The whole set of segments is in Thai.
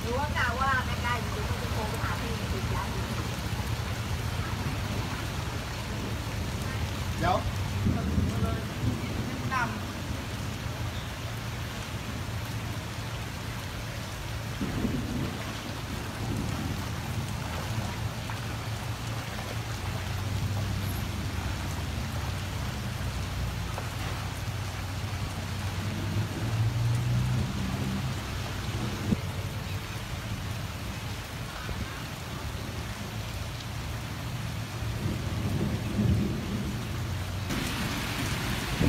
หรือว่ากล่าวว่าแม่กล้ๆอยู่ก็จะโทรไปหาพี่ติดยาอยู่เดี๋ยว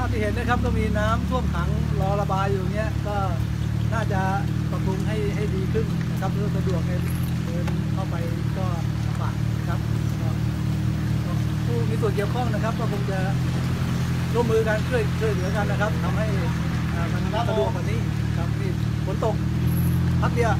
าพที่เห็นนะครับก็มีน้ำท่วมขังรอระบายอยู่เนี้ยก็น่าจะปรับปรุงให้ให้ดีขึ้นนะครับเพื่อสะดวกในเดินเข้าไปก็ลำบากนะครับผู้มีส่วนเกี่ยวข้องนะครับ ก็คงจะร่วมมือกันช่วยช่วยเหลือกันนะครับทำให้มันสะดวกกว่านี้ครับนี่ฝนตกพักเดียว